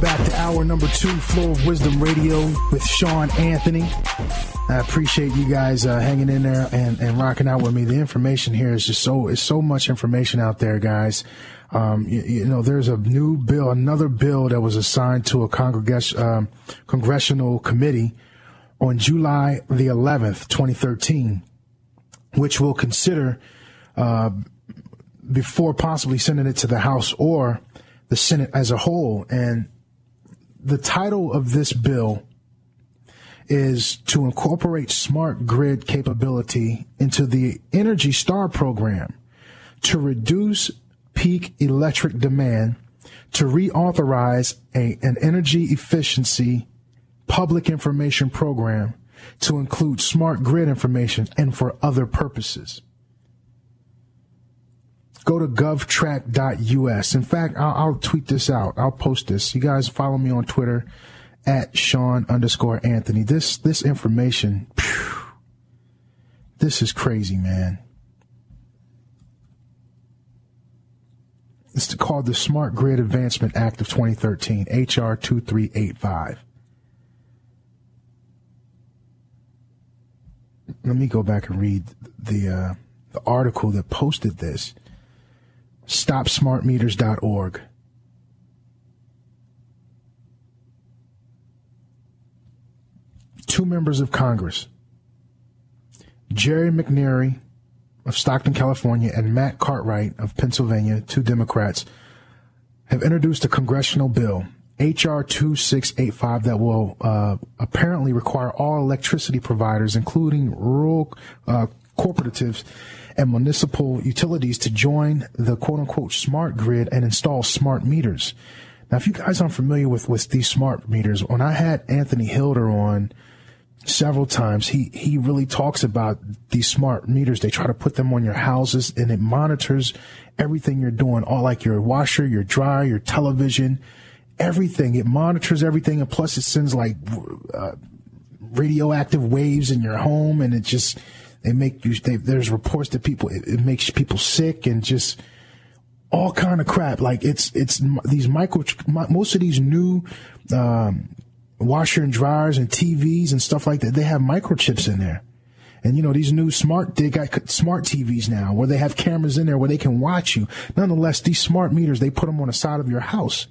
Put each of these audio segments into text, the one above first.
Welcome back to hour number two, Flow of Wisdom Radio with Sean Anthony. I appreciate you guys uh, hanging in there and, and rocking out with me. The information here is just so it's so much information out there, guys. Um, you, you know, there's a new bill, another bill that was assigned to a um, congressional committee on July the 11th, 2013, which will consider uh, before possibly sending it to the House or the Senate as a whole. And the title of this bill is to incorporate smart grid capability into the Energy Star program to reduce peak electric demand, to reauthorize a, an energy efficiency public information program to include smart grid information and for other purposes go to govtrack.us. In fact, I'll, I'll, tweet this out. I'll post this. You guys follow me on Twitter at Sean underscore Anthony. This, this information, phew, this is crazy, man. It's called the Smart Grid Advancement Act of 2013, HR 2385. Let me go back and read the, uh, the article that posted this stopsmartmeters.org. Two members of Congress, Jerry McNerney of Stockton, California, and Matt Cartwright of Pennsylvania, two Democrats, have introduced a congressional bill, H.R. 2685, that will uh, apparently require all electricity providers, including rural uh, cooperatives, and municipal utilities to join the quote unquote smart grid and install smart meters. Now, if you guys aren't familiar with, with these smart meters, when I had Anthony Hilder on several times, he, he really talks about these smart meters. They try to put them on your houses and it monitors everything you're doing, all like your washer, your dryer, your television, everything. It monitors everything. And plus it sends like uh, radioactive waves in your home and it just, they make you. They, there's reports that people it, it, makes people sick and just all kind of crap. Like it's it's these micro. Most of these new um, washer and dryers and TVs and stuff like that. They have microchips in there. And you know these new smart they got smart TVs now where they have cameras in there where they can watch you. Nonetheless, these smart meters they put them on the side of your house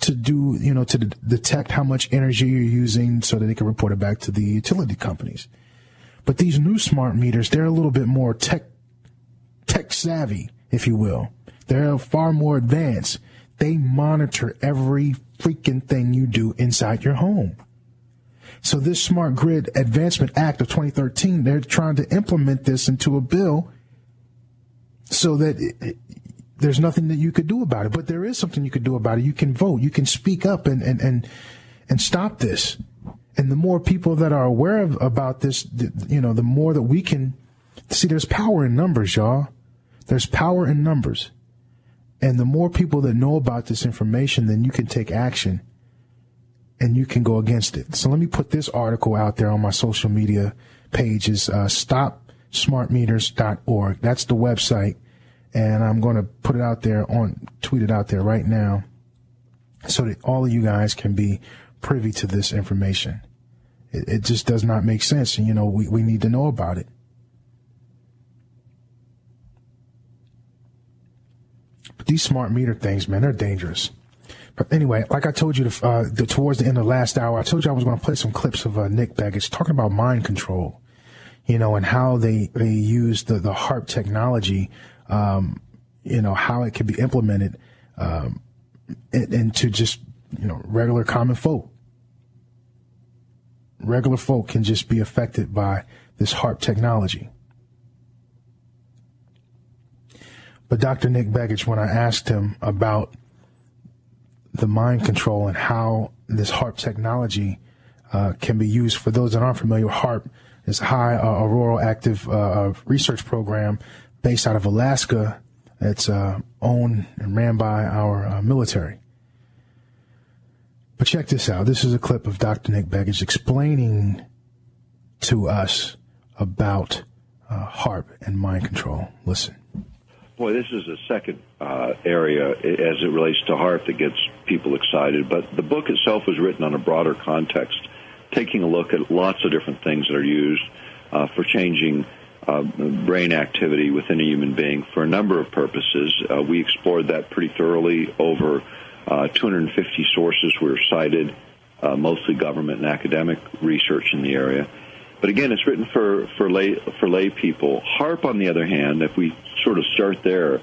to do you know to detect how much energy you're using so that they can report it back to the utility companies. But these new smart meters, they're a little bit more tech, tech savvy, if you will. They're far more advanced. They monitor every freaking thing you do inside your home. So this Smart Grid Advancement Act of 2013, they're trying to implement this into a bill so that it, it, there's nothing that you could do about it. But there is something you could do about it. You can vote. You can speak up and, and, and, and stop this. And the more people that are aware of about this, you know, the more that we can see there's power in numbers, y'all. There's power in numbers. And the more people that know about this information, then you can take action and you can go against it. So let me put this article out there on my social media pages, uh, stopsmartmeters.org. That's the website. And I'm going to put it out there on, tweet it out there right now so that all of you guys can be privy to this information. It, it just does not make sense. And, you know, we, we need to know about it. But these smart meter things, man, they're dangerous. But anyway, like I told you uh, the, towards the end of the last hour, I told you I was going to play some clips of uh, Nick Begich talking about mind control, you know, and how they, they use the, the HAARP technology, um, you know, how it can be implemented um, into just, you know, regular common folk. Regular folk can just be affected by this HAARP technology. But Dr. Nick Begich, when I asked him about the mind control and how this HAARP technology uh, can be used for those that aren't familiar, HAARP is a High uh, Auroral Active uh, Research Program based out of Alaska. It's uh, owned and ran by our uh, military. But check this out. This is a clip of Dr. Nick Begich explaining to us about uh, HAARP and mind control. Listen. Boy, this is a second uh, area as it relates to HAARP that gets people excited. But the book itself was written on a broader context, taking a look at lots of different things that are used uh, for changing uh, brain activity within a human being for a number of purposes. Uh, we explored that pretty thoroughly. Over uh, 250 sources were cited, uh, mostly government and academic research in the area. But again, it's written for, for lay for lay people. HAARP, on the other hand, if we sort of start there,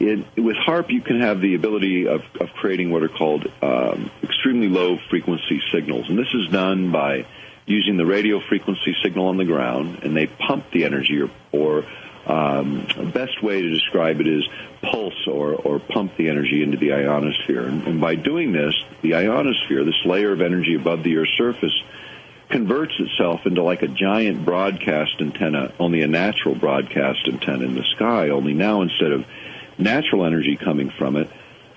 it, with HAARP, you can have the ability of, of creating what are called um, extremely low frequency signals, and this is done by using the radio frequency signal on the ground, and they pump the energy, or, or um, best way to describe it is pulse or, or pump the energy into the ionosphere. And, and by doing this, the ionosphere, this layer of energy above the Earth's surface, converts itself into like a giant broadcast antenna, only a natural broadcast antenna in the sky, only now instead of natural energy coming from it,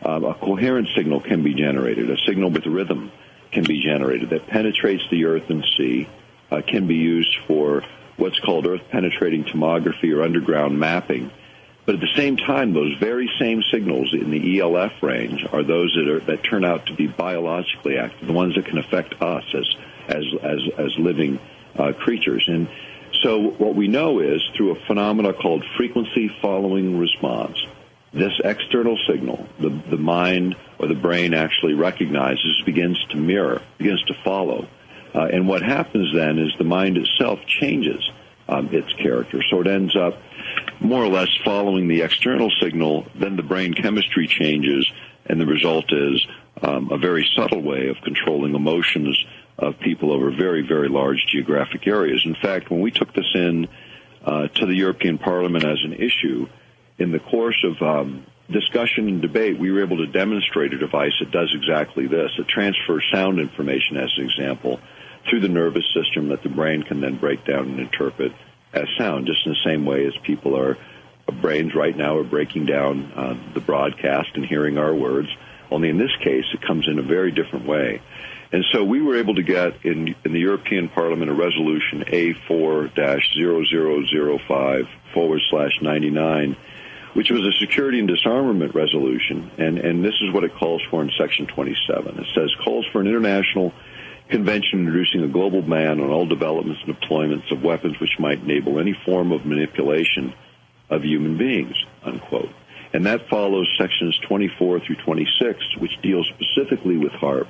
uh, a coherent signal can be generated, a signal with rhythm can be generated that penetrates the earth and sea, uh, can be used for what's called earth penetrating tomography or underground mapping. But at the same time, those very same signals in the ELF range are those that, are, that turn out to be biologically active, the ones that can affect us as as as as living uh, creatures. And so what we know is through a phenomena called frequency following response, this external signal, the the mind or the brain actually recognizes, begins to mirror, begins to follow. Uh, and what happens then is the mind itself changes um, its character. So it ends up more or less following the external signal, then the brain chemistry changes, and the result is um, a very subtle way of controlling emotions of people over very, very large geographic areas. In fact, when we took this in uh, to the European Parliament as an issue, in the course of um, discussion and debate, we were able to demonstrate a device that does exactly this. It transfers sound information, as an example, through the nervous system that the brain can then break down and interpret as sound, just in the same way as people are, brains right now are breaking down uh, the broadcast and hearing our words. Only in this case, it comes in a very different way. And so we were able to get in, in the European Parliament a resolution A4-0005 forward slash 99, which was a security and disarmament resolution. And, and this is what it calls for in Section 27. It says, calls for an international convention introducing a global ban on all developments and deployments of weapons which might enable any form of manipulation of human beings, unquote. And that follows sections 24 through 26, which deal specifically with HAARP.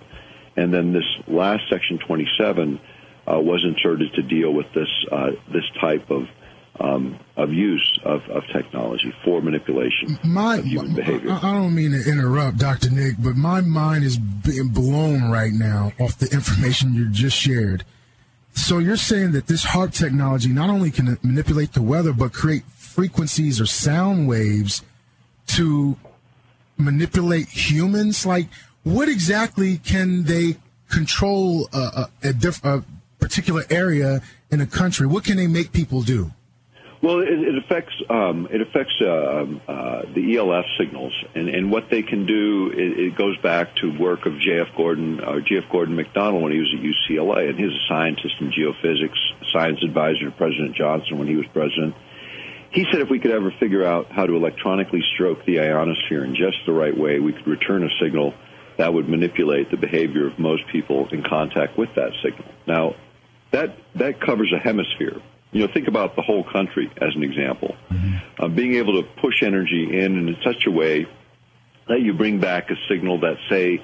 And then this last section 27 uh, was inserted to deal with this uh, this type of um, of use of, of technology for manipulation my, of human behavior. I don't mean to interrupt, Dr. Nick, but my mind is being blown right now off the information you just shared. So you're saying that this HAARP technology not only can manipulate the weather, but create frequencies or sound waves to manipulate humans? Like, what exactly can they control a, a, a, diff, a particular area in a country? What can they make people do? Well, it, it affects um, it affects uh, um, uh, the ELF signals, and, and what they can do. It, it goes back to work of J.F. Gordon, uh, J.F. Gordon McDonald when he was at UCLA, and he's a scientist in geophysics, science advisor to President Johnson when he was president. He said if we could ever figure out how to electronically stroke the ionosphere in just the right way, we could return a signal that would manipulate the behavior of most people in contact with that signal. Now, that that covers a hemisphere you know, think about the whole country as an example. Mm-hmm. Uh, being able to push energy in in such a way that you bring back a signal that, say,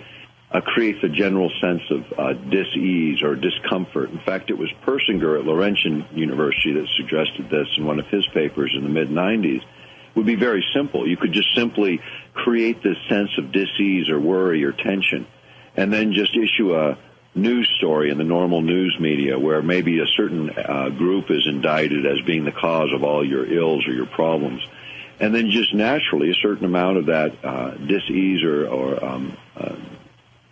uh, creates a general sense of uh, dis-ease or discomfort. In fact, it was Persinger at Laurentian University that suggested this in one of his papers in the mid-90s. would be very simple. You could just simply create this sense of disease or worry or tension, and then just issue a news story in the normal news media where maybe a certain uh, group is indicted as being the cause of all your ills or your problems. And then just naturally, a certain amount of that uh, dis-ease or, or um, uh,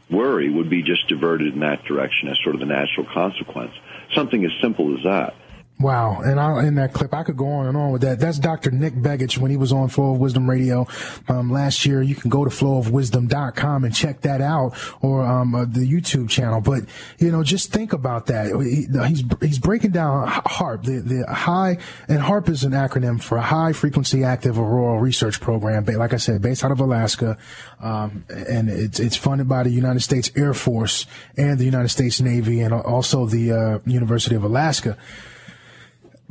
worry would be just diverted in that direction as sort of the natural consequence. Something as simple as that. Wow. And I, in that clip, I could go on and on with that. That's Dr. Nick Begich when he was on Flow of Wisdom Radio um, last year. You can go to flowofwisdom.com and check that out or um, uh, the YouTube channel. But, you know, just think about that. He, he's, he's breaking down HAARP, the, the high, and HAARP is an acronym for a High Frequency Active Auroral Research Program. Like I said, based out of Alaska. Um, and it's, it's funded by the United States Air Force and the United States Navy and also the uh, University of Alaska.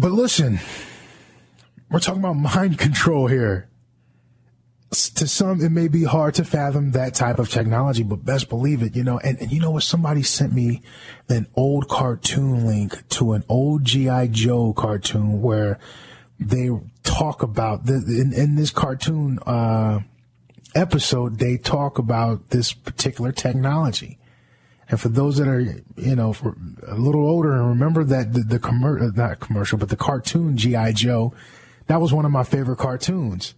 But listen, we're talking about mind control here. To some, it may be hard to fathom that type of technology, but best believe it, you know. And, and you know what? Somebody sent me an old cartoon link to an old G.I. Joe cartoon where they talk about the, in, in this cartoon, uh, episode, they talk about this particular technology. And for those that are, you know, for a little older and remember that the, the commercial, uh, not commercial, but the cartoon G.I. Joe, that was one of my favorite cartoons.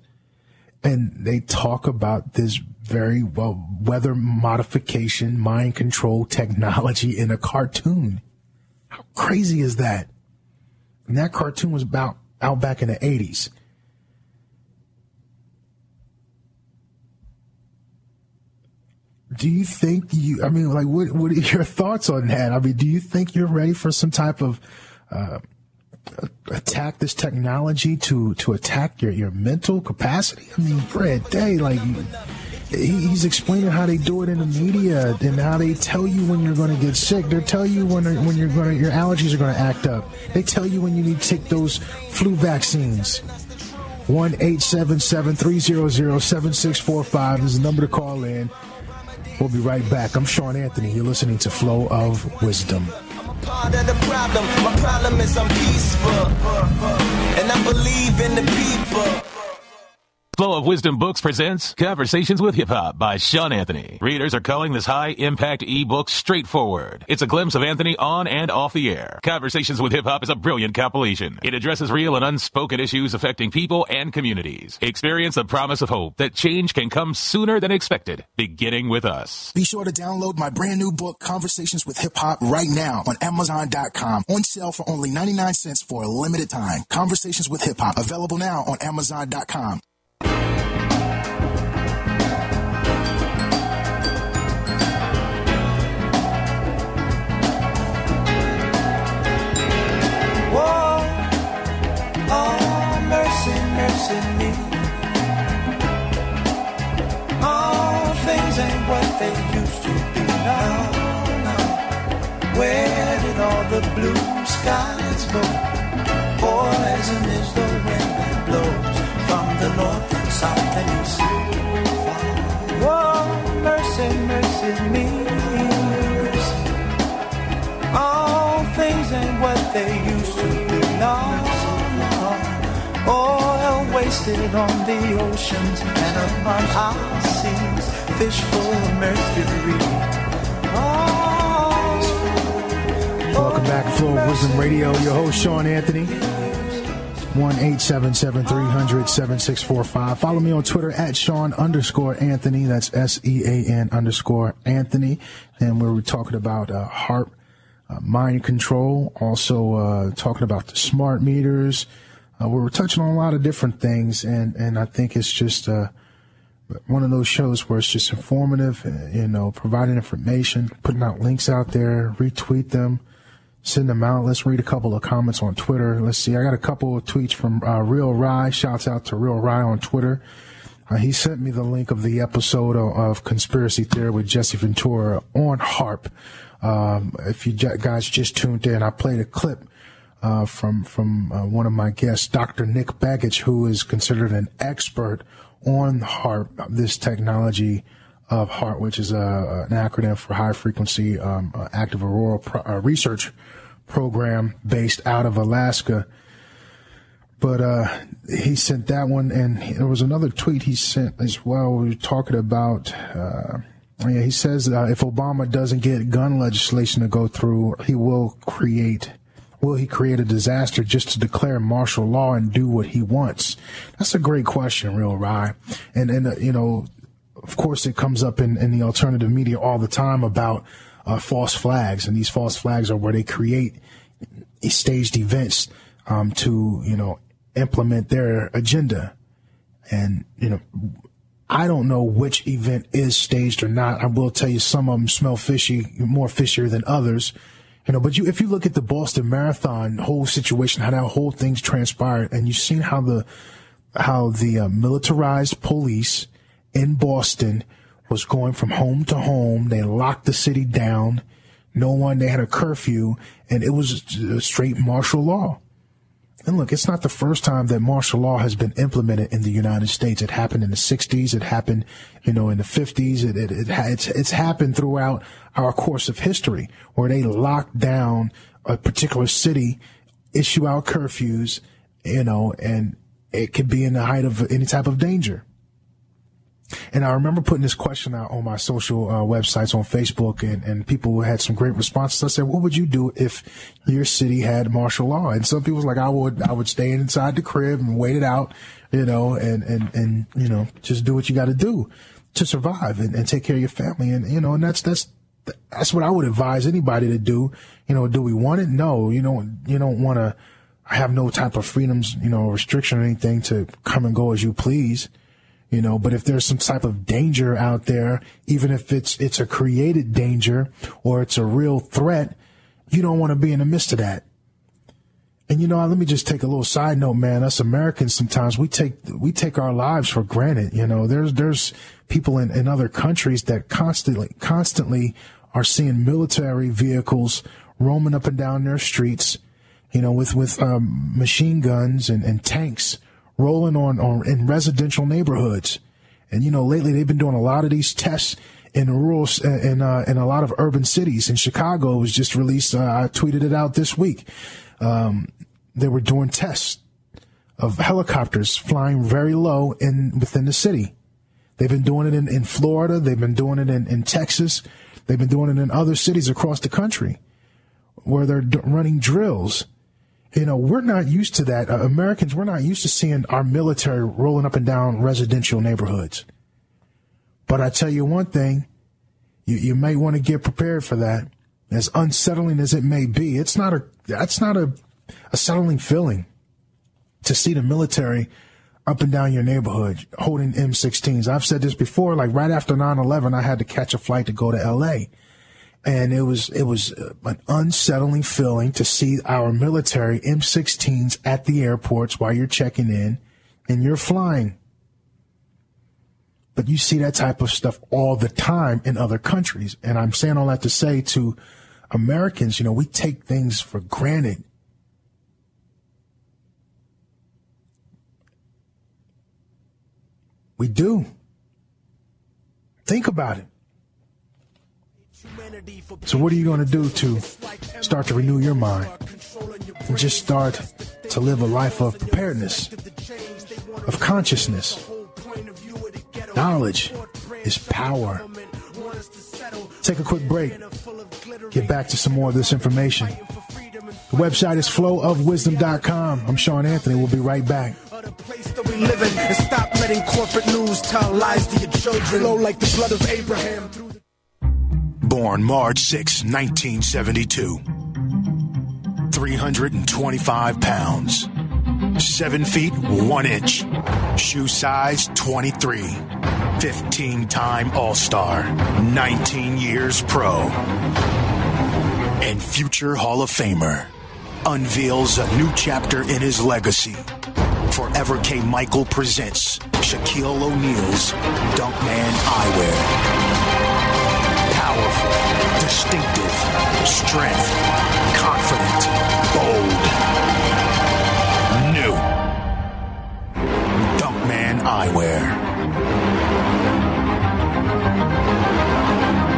And they talk about this very well weather modification, mind control technology in a cartoon. How crazy is that? And that cartoon was about out back in the 80s. Do you think you, I mean, like, what, what are your thoughts on that? I mean, do you think you're ready for some type of, uh, attack this technology to, to attack your, your mental capacity? I mean, Brad Day, like, he's explaining how they do it in the media and how they tell you when you're going to get sick. They tell you when when you're going to, your allergies are going to act up. They tell you when you need to take those flu vaccines. One eight seven seven three zero zero seven six four five is the number to call in. We'll be right back. I'm Sean Anthony. You're listening to Flow of Wisdom. Part of the problem, my problem is I'm peaceful, and I believe in the people. Flow of Wisdom Books presents Conversations with Hip Hop by Sean Anthony. Readers are calling this high impact ebook straightforward. It's a glimpse of Anthony on and off the air. Conversations with Hip Hop is a brilliant compilation. It addresses real and unspoken issues affecting people and communities. Experience the promise of hope that change can come sooner than expected, beginning with us. Be sure to download my brand new book, Conversations with Hip Hop, right now on Amazon.com. On sale for only 99 cents for a limited time. Conversations with Hip Hop, available now on Amazon.com. Where did all the blue skies go? Poison is the wind that blows from the north and south and east. Oh, mercy, mercy me. All things ain't what they used to be. No, Oil wasted on the oceans and upon our seas. Fish full of mercury. Oh, back to Flow Wisdom Radio. Your host, Sean Anthony. 1 7645 Follow me on Twitter at Sean underscore Anthony. That's S E A N underscore Anthony. And we were talking about uh, HAARP uh, mind control, also uh, talking about the smart meters. Uh, we were touching on a lot of different things, and, and I think it's just uh, one of those shows where it's just informative, uh, you know, providing information, putting out links out there, retweet them send them out. Let's read a couple of comments on Twitter. Let's see. I got a couple of tweets from uh, Real Rye. Shouts out to Real Rye on Twitter. Uh, he sent me the link of the episode of, of Conspiracy Theory with Jesse Ventura on HAARP. Um, if you guys just tuned in, I played a clip uh, from from uh, one of my guests, Dr. Nick Begich, who is considered an expert on HAARP, this technology of HAARP, which is a, an acronym for High Frequency um, uh, Active Auroral Pro- uh, Research Program based out of Alaska. But uh, he sent that one, and there was another tweet he sent as well. We were talking about. Uh, yeah, he says uh, if Obama doesn't get gun legislation to go through, he will create. Will he create a disaster just to declare martial law and do what he wants? That's a great question, real Rye. And and uh, you know, of course, it comes up in, in the alternative media all the time about uh, false flags, and these false flags are where they create staged events um, to you know implement their agenda. And, you know, I don't know which event is staged or not. I will tell you some of them smell fishy, more fishier than others. You know, but you, if you look at the Boston Marathon whole situation, how that whole thing's transpired, and you've seen how the, how the uh, militarized police in Boston was going from home to home. They locked the city down. No one, they had a curfew, and it was straight martial law. And look, it's not the first time that martial law has been implemented in the United States. It happened in the 60s. It happened, you know, in the 50s. It, it, it it's, it's happened throughout our course of history where they lock down a particular city, issue out curfews, you know, and it could be in the height of any type of danger. And I remember putting this question out on my social uh, websites on Facebook, and, and people had some great responses. I said, "What would you do if your city had martial law?" And some people was like, "I would, I would stay inside the crib and wait it out, you know, and and and you know, just do what you got to do to survive and, and take care of your family." And you know, and that's that's that's what I would advise anybody to do. You know, do we want it? No, you don't. You don't want to have no type of freedoms, you know, restriction or anything to come and go as you please you know but if there's some type of danger out there even if it's it's a created danger or it's a real threat you don't want to be in the midst of that. And you know let me just take a little side note man. Us americans sometimes we take we take our lives for granted you know. There's there's people in, in other countries that constantly constantly are seeing military vehicles roaming up and down their streets you know with with um, machine guns and, and tanks rolling on, on in residential neighborhoods. And you know, lately they've been doing a lot of these tests in rural in uh, in a lot of urban cities. In Chicago, was just released. Uh, I tweeted it out this week. Um, they were doing tests of helicopters flying very low in within the city. They've been doing it in, in Florida. They've been doing it in, in Texas. They've been doing it in other cities across the country where they're d- running drills you know, we're not used to that. Uh, Americans, we're not used to seeing our military rolling up and down residential neighborhoods. But I tell you one thing, you, you may want to get prepared for that. As unsettling as it may be, it's not a, that's not a, a settling feeling to see the military up and down your neighborhood holding M16s. I've said this before, like right after 9-11, I had to catch a flight to go to LA and it was it was uh, an unsettling feeling to see our military M16s at the airports while you're checking in and you're flying. But you see that type of stuff all the time in other countries. And I'm saying all that to say to Americans, you know, we take things for granted. We do. Think about it. So, what are you going to do to start to renew your mind and just start to live a life of preparedness, of consciousness? Knowledge is power. Take a quick break. Get back to some more of this information. The website is flowofwisdom.com. I'm Sean Anthony. We'll be right back stop letting corporate news tell lies to your children. Flow like the blood of Abraham born March 6, 1972. 325 pounds. 7 feet 1 inch. Shoe size 23. 15 time All Star. 19 years pro. And future Hall of Famer. Unveils a new chapter in his legacy. Forever K. Michael presents Shaquille O'Neal's Dunkman Eyewear distinctive, strength, confident, bold. New. Dunkman Eyewear.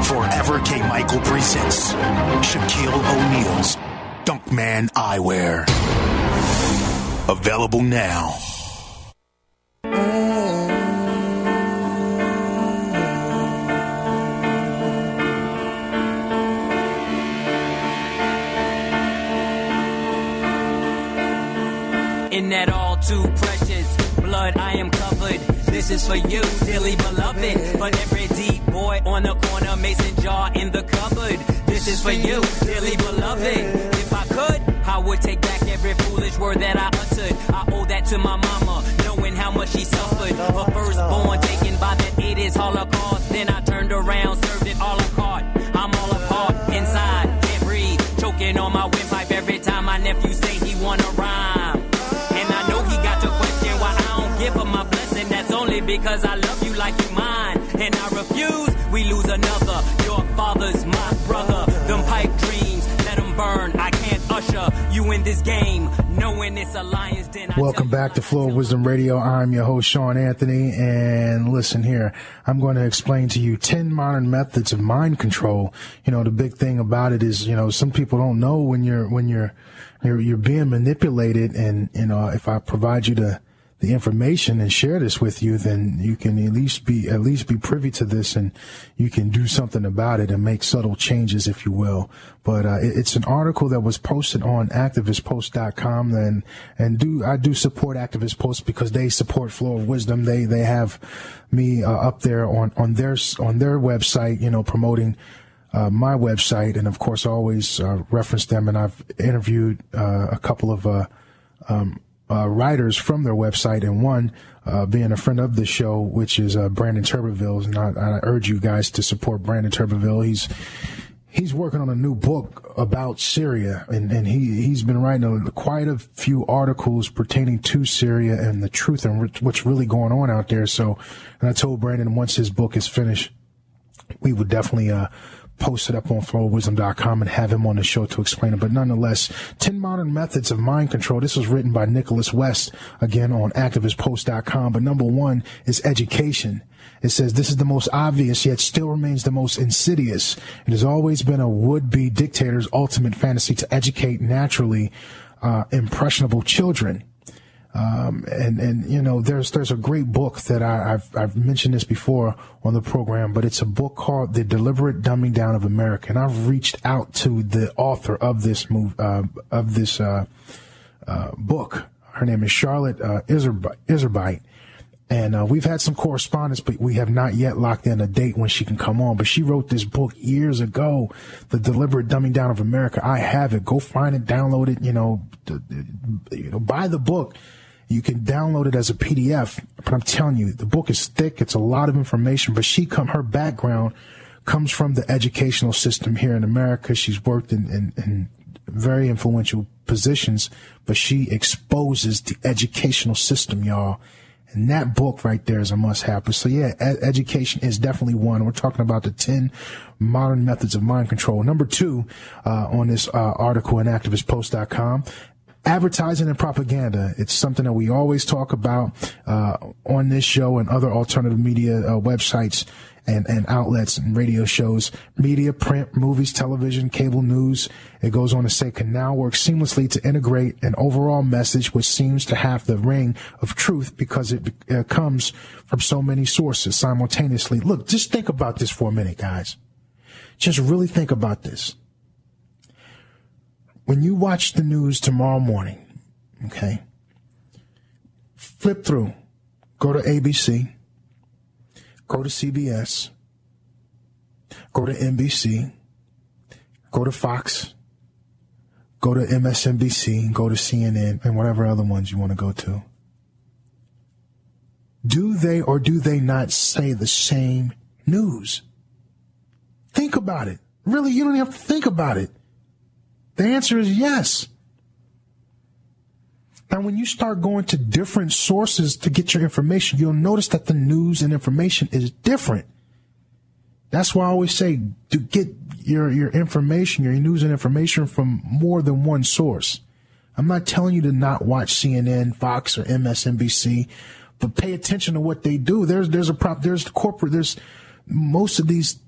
Forever K. Michael presents Shaquille O'Neal's Dunkman Eyewear. Available now. In that all too precious blood, I am covered. This is for you, dearly beloved. For every deep boy on the corner, mason jar in the cupboard. This is for you, dearly beloved. If I could, I would take back every foolish word that I uttered. I owe that to my mama, knowing how much she suffered. Her firstborn taken by the 80s Holocaust. Then I turned around, served it all apart. I'm all apart inside, can't breathe. Choking on my windpipe every time my nephew say he wanna rhyme. I don't give him my blessing. That's only because I love you like you mine. And I refuse, we lose another. Your father's my brother. Them pipe dreams, let them burn. I can't usher you in this game, knowing it's a lion's den. I Welcome back to Flow of Wisdom Radio. I'm your host, Sean Anthony, and listen here. I'm going to explain to you 10 modern methods of mind control. You know, the big thing about it is, you know, some people don't know when you're, when you're, you're, you're being manipulated. And, you know, if I provide you the, the information and share this with you, then you can at least be, at least be privy to this and you can do something about it and make subtle changes, if you will. But, uh, it- it's an article that was posted on activistpost.com and, and do, I do support activist posts because they support flow of wisdom. They, they have me, uh, up there on, on their, on their website, you know, promoting, uh, my website. And of course, I always, uh, reference them and I've interviewed, uh, a couple of, uh, um, uh, writers from their website, and one uh, being a friend of the show, which is uh, Brandon Turbeville. And I, I urge you guys to support Brandon Turbeville. He's he's working on a new book about Syria, and, and he he's been writing a, quite a few articles pertaining to Syria and the truth and what's really going on out there. So, and I told Brandon once his book is finished, we would definitely uh, post it up on flowwisdom.com and have him on the show to explain it. But nonetheless, 10 modern methods of mind control. This was written by Nicholas West, again on activistpost.com. But number one is education. It says this is the most obvious yet still remains the most insidious. It has always been a would-be dictator's ultimate fantasy to educate naturally uh, impressionable children. Um, and, and, you know, there's, there's a great book that I, I've, I've mentioned this before on the program, but it's a book called The Deliberate Dumbing Down of America. And I've reached out to the author of this move, uh, of this, uh, uh, book. Her name is Charlotte, uh. And uh, we've had some correspondence, but we have not yet locked in a date when she can come on. But she wrote this book years ago, The Deliberate Dumbing Down of America. I have it. Go find it, download it. You know, you know, buy the book. You can download it as a PDF. But I'm telling you, the book is thick. It's a lot of information. But she come, her background comes from the educational system here in America. She's worked in, in, in very influential positions, but she exposes the educational system, y'all. And that book right there is a must have. But so yeah, e- education is definitely one. We're talking about the 10 modern methods of mind control. Number two, uh, on this, uh, article in activistpost.com, advertising and propaganda. It's something that we always talk about, uh, on this show and other alternative media, uh, websites and, and outlets and radio shows, media, print, movies, television, cable news. It goes on to say can now work seamlessly to integrate an overall message which seems to have the ring of truth because it uh, comes from so many sources simultaneously. Look, just think about this for a minute, guys. Just really think about this. When you watch the news tomorrow morning, okay, flip through, go to ABC, go to CBS, go to NBC, go to Fox, go to MSNBC, go to CNN, and whatever other ones you want to go to. Do they or do they not say the same news? Think about it. Really, you don't have to think about it. The answer is yes. Now, when you start going to different sources to get your information, you'll notice that the news and information is different. That's why I always say to get your, your information, your news and information from more than one source. I'm not telling you to not watch CNN, Fox, or MSNBC, but pay attention to what they do. There's, there's a prop, there's the corporate, there's most of these,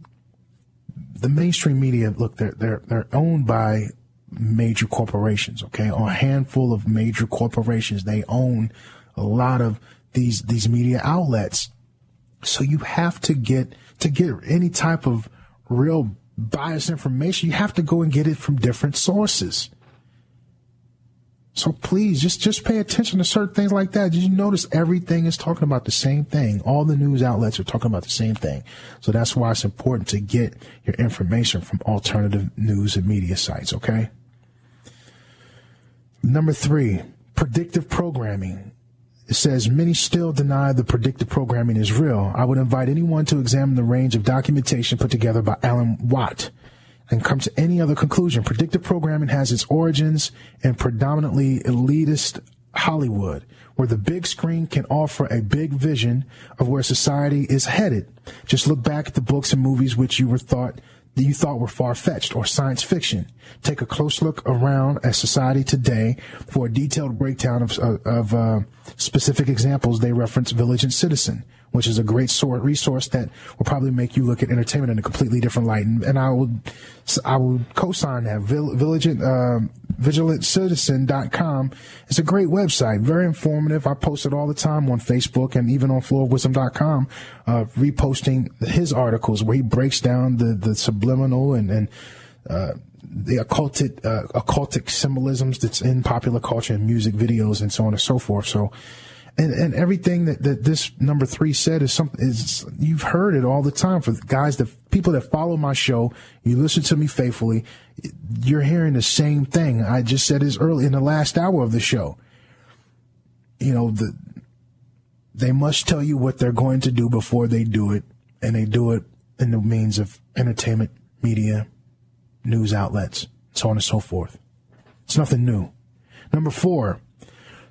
the mainstream media, look, they're, they're, they're owned by major corporations, okay, or a handful of major corporations. They own a lot of these these media outlets. So you have to get to get any type of real biased information, you have to go and get it from different sources. So please just just pay attention to certain things like that. Did you notice everything is talking about the same thing? All the news outlets are talking about the same thing. So that's why it's important to get your information from alternative news and media sites, okay? Number 3, predictive programming. It says many still deny the predictive programming is real. I would invite anyone to examine the range of documentation put together by Alan Watt and come to any other conclusion. Predictive programming has its origins in predominantly elitist Hollywood, where the big screen can offer a big vision of where society is headed. Just look back at the books and movies which you were thought that you thought were far fetched or science fiction. Take a close look around at society today for a detailed breakdown of, of uh, specific examples. They reference Vigilant Citizen, which is a great sort resource that will probably make you look at entertainment in a completely different light. And, and I would, I would co-sign that. Village, uh, vigilantcitizen.com is a great website, very informative. I post it all the time on Facebook and even on flowofwisdom.com, uh, reposting his articles where he breaks down the, the subliminal and, and, uh, the occultic, uh, occultic symbolisms that's in popular culture and music videos and so on and so forth. So, and, and everything that, that this number three said is something is you've heard it all the time for guys that people that follow my show. You listen to me faithfully. You're hearing the same thing i just said this early in the last hour of the show. You know the they must tell you what they're going to do before they do it. And they do it in the means of entertainment media news outlets so on and so forth. It's nothing new. Number four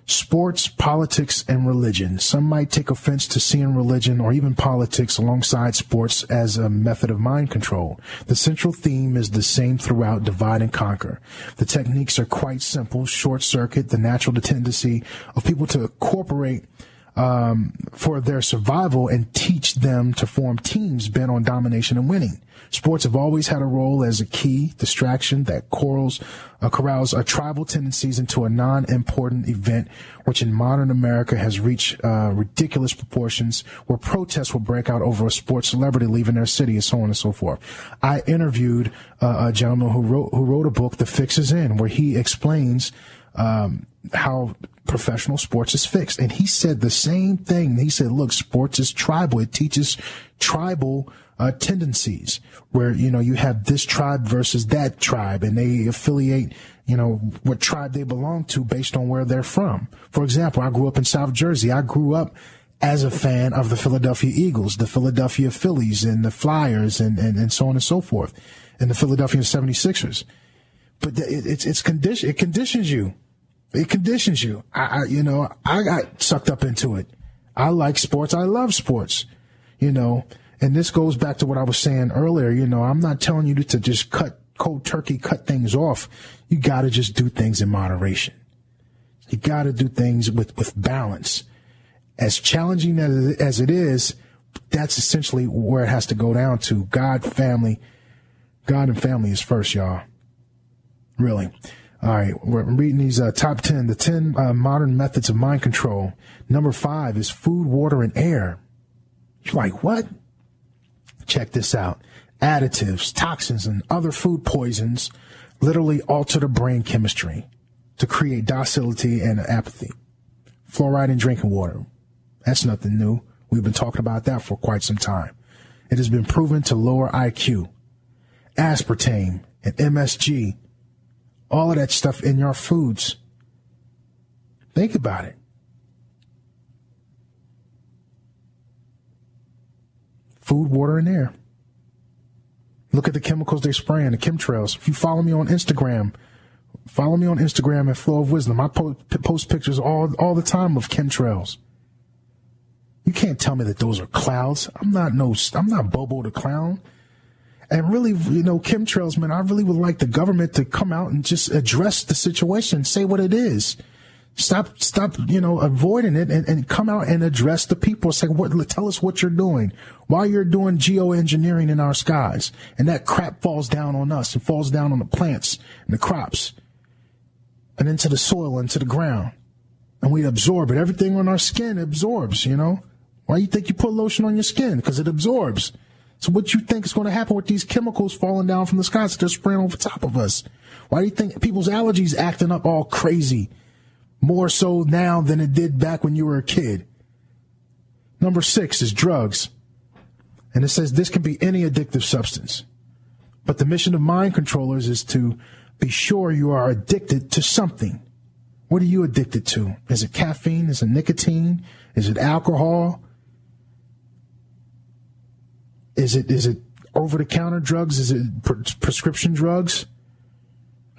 sports, politics, and religion. Some might take offense to seeing religion or even politics alongside sports as a method of mind control. The central theme is the same throughout divide and conquer. The techniques are quite simple, short circuit, the natural tendency of people to incorporate um, for their survival and teach them to form teams bent on domination and winning. Sports have always had a role as a key distraction that corrals, uh, corrals uh, tribal tendencies into a non-important event, which in modern America has reached uh, ridiculous proportions, where protests will break out over a sports celebrity leaving their city, and so on and so forth. I interviewed uh, a gentleman who wrote who wrote a book, "The Fix Is In," where he explains um, how professional sports is fixed. And he said the same thing. He said, look, sports is tribal. It teaches tribal uh, tendencies where, you know, you have this tribe versus that tribe and they affiliate, you know, what tribe they belong to based on where they're from. For example, I grew up in South Jersey. I grew up as a fan of the Philadelphia Eagles, the Philadelphia Phillies and the Flyers and, and, and so on and so forth and the Philadelphia 76ers. But it, it's, it's condition, it conditions you it conditions you. I, I, you know, I got sucked up into it. I like sports. I love sports, you know, and this goes back to what I was saying earlier. You know, I'm not telling you to just cut cold turkey, cut things off. You got to just do things in moderation. You got to do things with, with balance. As challenging as it is, that's essentially where it has to go down to. God, family, God and family is first, y'all. Really. All right, we're reading these uh, top 10, the 10 uh, modern methods of mind control. Number five is food, water, and air. You're like, what? Check this out. Additives, toxins, and other food poisons literally alter the brain chemistry to create docility and apathy. Fluoride in drinking water. That's nothing new. We've been talking about that for quite some time. It has been proven to lower IQ. Aspartame and MSG all of that stuff in your foods. Think about it. Food, water, and air. Look at the chemicals they're spraying, the chemtrails. If you follow me on Instagram, follow me on Instagram at Flow of Wisdom. I post pictures all all the time of chemtrails. You can't tell me that those are clouds. I'm not no. I'm not Bobo the clown. And really, you know, chemtrails, man, I really would like the government to come out and just address the situation, say what it is. Stop, stop, you know, avoiding it and, and come out and address the people. Say, what, tell us what you're doing, why you're doing geoengineering in our skies. And that crap falls down on us. It falls down on the plants and the crops and into the soil, into the ground. And we absorb it. Everything on our skin absorbs, you know. Why you think you put lotion on your skin? Because it absorbs. So what you think is going to happen with these chemicals falling down from the skies that they're spraying over top of us? Why do you think people's allergies acting up all crazy? More so now than it did back when you were a kid. Number six is drugs. And it says this can be any addictive substance. But the mission of mind controllers is to be sure you are addicted to something. What are you addicted to? Is it caffeine? Is it nicotine? Is it alcohol? Is it is it over the counter drugs? Is it pre- prescription drugs?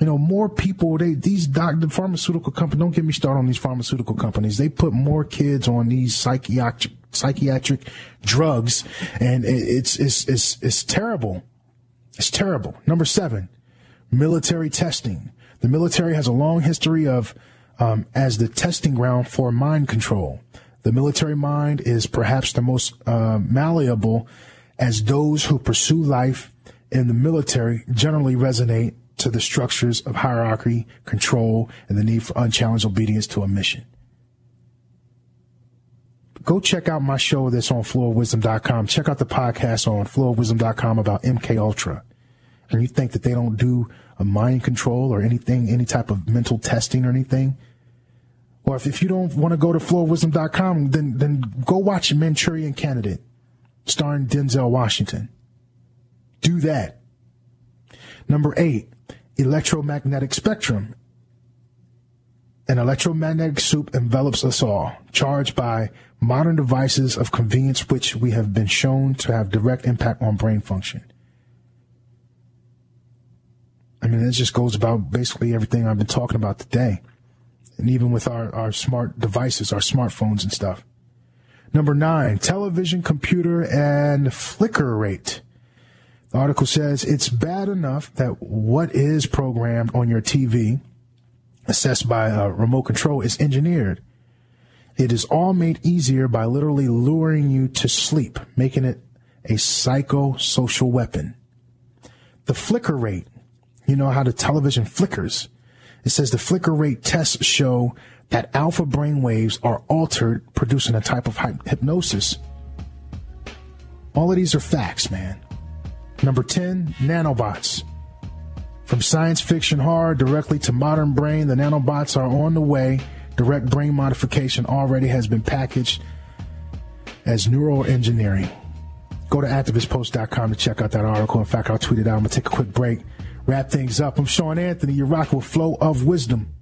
You know, more people. They these doc, the pharmaceutical companies. Don't get me started on these pharmaceutical companies. They put more kids on these psychiatric psychiatric drugs, and it's it's it's it's terrible. It's terrible. Number seven, military testing. The military has a long history of um, as the testing ground for mind control. The military mind is perhaps the most uh, malleable as those who pursue life in the military generally resonate to the structures of hierarchy, control, and the need for unchallenged obedience to a mission. Go check out my show that's on flowofwisdom.com. Check out the podcast on flowofwisdom.com about MK Ultra. And you think that they don't do a mind control or anything, any type of mental testing or anything? Or if, if you don't want to go to flowofwisdom.com, then, then go watch Manchurian Candidate starring Denzel Washington. Do that. Number eight, electromagnetic spectrum. An electromagnetic soup envelops us all, charged by modern devices of convenience which we have been shown to have direct impact on brain function. I mean, it just goes about basically everything I've been talking about today. And even with our, our smart devices, our smartphones and stuff. Number nine, television, computer, and flicker rate. The article says it's bad enough that what is programmed on your TV, assessed by a remote control, is engineered. It is all made easier by literally luring you to sleep, making it a psychosocial weapon. The flicker rate, you know how the television flickers. It says the flicker rate tests show that alpha brain waves are altered, producing a type of hypnosis. All of these are facts, man. Number 10, nanobots. From science fiction horror directly to modern brain, the nanobots are on the way. Direct brain modification already has been packaged as neural engineering. Go to activistpost.com to check out that article. In fact, I'll tweet it out. I'm going to take a quick break, wrap things up. I'm Sean Anthony. You're rocking with Flow of Wisdom.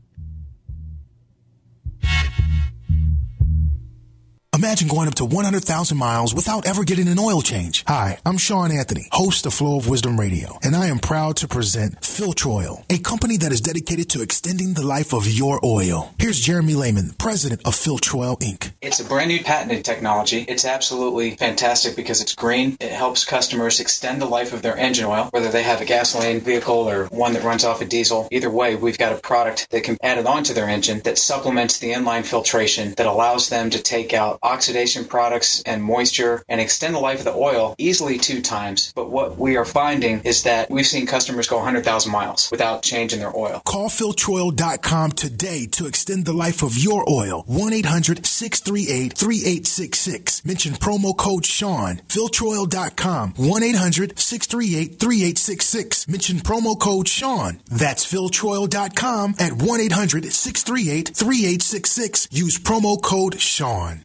Imagine going up to 100,000 miles without ever getting an oil change. Hi, I'm Sean Anthony, host of Flow of Wisdom Radio, and I am proud to present Filtr Oil, a company that is dedicated to extending the life of your oil. Here's Jeremy Lehman, president of Filtr Oil Inc. It's a brand new patented technology. It's absolutely fantastic because it's green. It helps customers extend the life of their engine oil, whether they have a gasoline vehicle or one that runs off a diesel. Either way, we've got a product that can add it onto their engine that supplements the inline filtration that allows them to take out oxidation products and moisture and extend the life of the oil easily two times. But what we are finding is that we've seen customers go 100,000 miles without changing their oil. Call filtroil.com today to extend the life of your oil. 1-800-638-3866. Mention promo code Sean. Filtroil.com. 1-800-638-3866. Mention promo code Sean. That's filtroil.com at 1-800-638-3866. Use promo code Sean.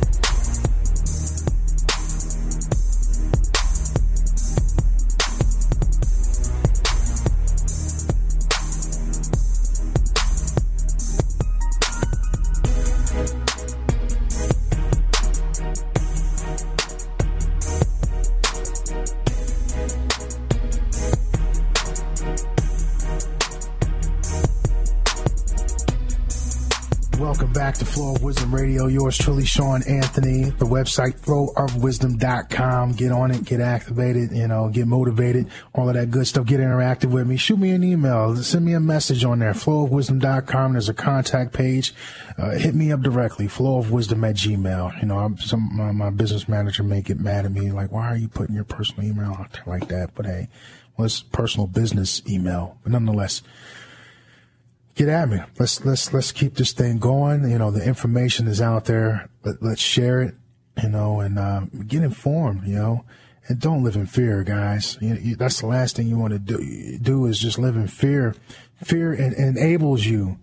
Flow of Wisdom Radio. Yours truly, Sean Anthony. The website, flowofwisdom.com. Get on it, get activated, you know, get motivated, all of that good stuff. Get interactive with me. Shoot me an email. Send me a message on there, flowofwisdom.com. There's a contact page. Uh, hit me up directly, flowofwisdom at gmail. You know, I'm, some, my, my business manager may get mad at me, like, why are you putting your personal email out there like that? But hey, well, it's personal business email. But nonetheless, get at me. Let's let's let's keep this thing going. You know, the information is out there. Let, let's share it. You know, and uh, get informed. You know, and don't live in fear, guys. You, you, that's the last thing you want to do. Do is just live in fear. Fear en- enables you.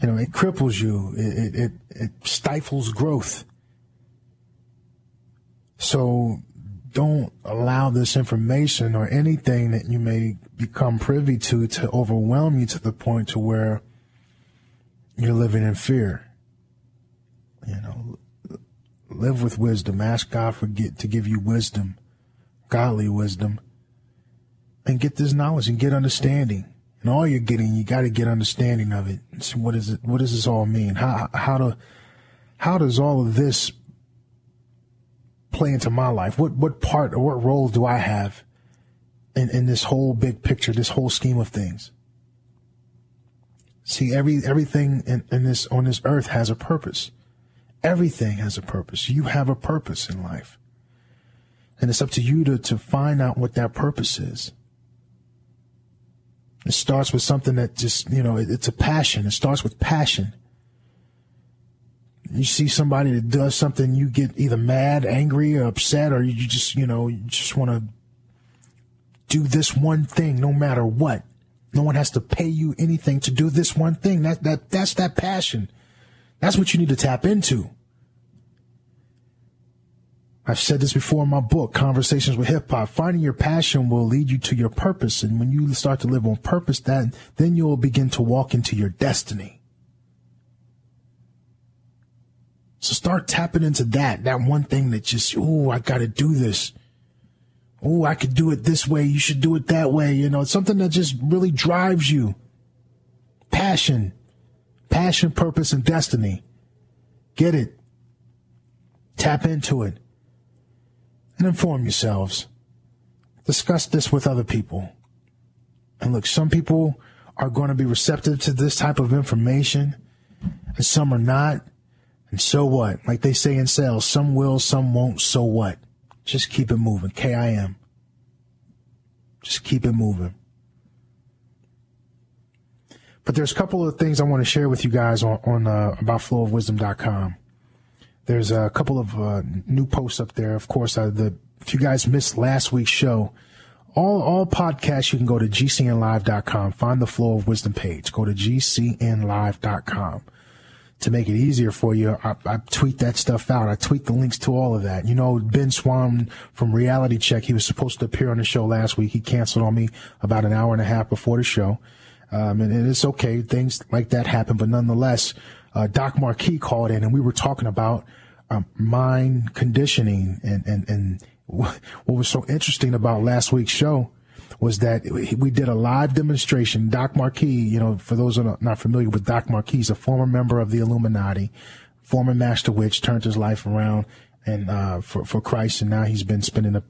You know, it cripples you. It, it it it stifles growth. So don't allow this information or anything that you may become privy to to overwhelm you to the point to where you're living in fear. You know, live with wisdom. Ask God for get to give you wisdom, godly wisdom, and get this knowledge and get understanding. And all you're getting, you got to get understanding of it. So what is it? What does this all mean? How how to how does all of this play into my life? What what part or what role do I have in, in this whole big picture, this whole scheme of things? See, every everything in, in this on this earth has a purpose. Everything has a purpose. You have a purpose in life. And it's up to you to, to find out what that purpose is. It starts with something that just, you know, it, it's a passion. It starts with passion. You see somebody that does something, you get either mad, angry, or upset, or you just, you know, you just want to do this one thing no matter what. No one has to pay you anything to do this one thing. That, that, that's that passion. That's what you need to tap into. I've said this before in my book, Conversations with Hip Hop. Finding your passion will lead you to your purpose. And when you start to live on purpose, that, then you'll begin to walk into your destiny. So start tapping into that, that one thing that just, oh, I got to do this. Oh, I could do it this way. You should do it that way. You know, it's something that just really drives you. Passion, passion, purpose, and destiny. Get it. Tap into it and inform yourselves. Discuss this with other people. And look, some people are going to be receptive to this type of information and some are not. And so what? Like they say in sales, some will, some won't. So what? Just keep it moving. KIM. Just keep it moving. But there's a couple of things I want to share with you guys on, on uh, about flowofwisdom.com. There's a couple of uh, new posts up there. Of course, uh, the if you guys missed last week's show, all all podcasts you can go to gcnlive.com. Find the Flow of Wisdom page. Go to gcnlive.com to make it easier for you. I, I, tweet that stuff out. I tweet the links to all of that. You know, Ben Swann from Reality Check, he was supposed to appear on the show last week. He canceled on me about an hour and a half before the show. Um, and, and, it's okay. Things like that happen, but nonetheless, uh, Doc Marquis called in and we were talking about um, mind conditioning and, and, and what was so interesting about last week's show was that we did a live demonstration. Doc Marquis, you know, for those who are not familiar with Doc Marquis, a former member of the Illuminati, former master witch, turned his life around and uh, for for Christ, and now he's been spending the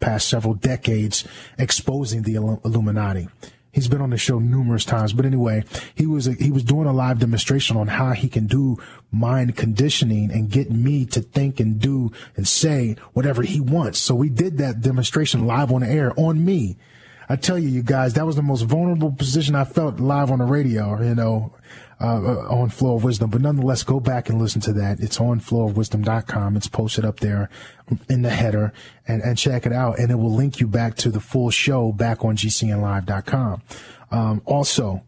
past several decades exposing the Illuminati. He's been on the show numerous times, but anyway, he was he was doing a live demonstration on how he can do mind conditioning and get me to think and do and say whatever he wants. So we did that demonstration live on air on me. I tell you, you guys, that was the most vulnerable position I felt live on the radio, you know, uh, uh, on Flow of Wisdom. But nonetheless, go back and listen to that. It's on flowofwisdom.com. It's posted up there in the header and, and check it out. And it will link you back to the full show back on gcnlive.com. Um, also,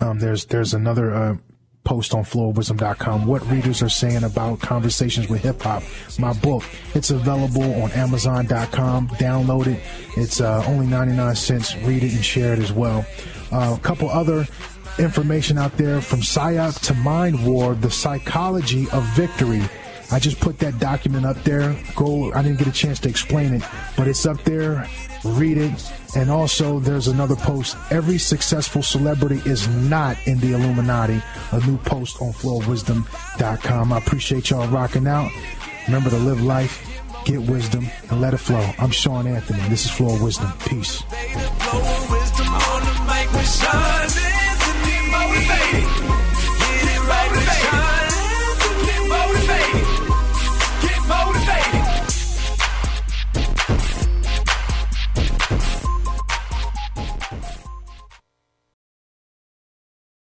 um, there's, there's another, uh, post on flowofwisdom.com what readers are saying about conversations with hip hop. My book, it's available on amazon.com. Download it. It's uh, only 99 cents. Read it and share it as well. Uh, a couple other information out there from PSYOP to Mind War, the psychology of victory. I just put that document up there. Go, I didn't get a chance to explain it, but it's up there. Read it. And also, there's another post. Every successful celebrity is not in the Illuminati. A new post on flowofwisdom.com. I appreciate y'all rocking out. Remember to live life, get wisdom, and let it flow. I'm Sean Anthony. This is Flow of Wisdom. Peace.